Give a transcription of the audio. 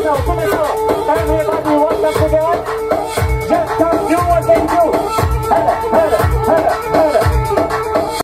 Come on, come on, come here, everybody, once again. Just come do what they do.